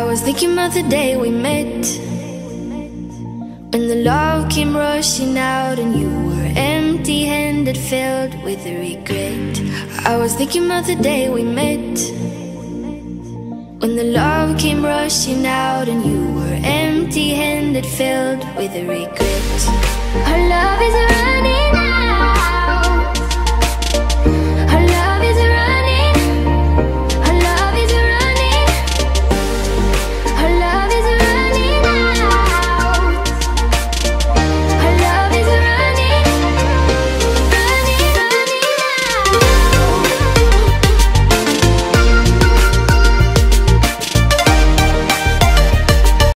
I was thinking about the day we met. When the love came rushing out and you were empty-handed Filled with regret. I was thinking about the day we met. When the love came rushing out and you were empty-handed Filled with regret. Our love is a